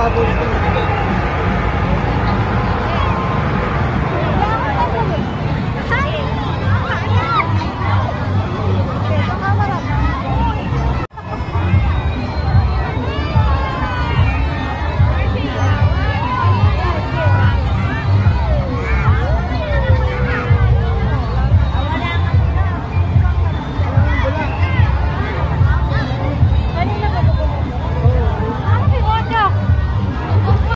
va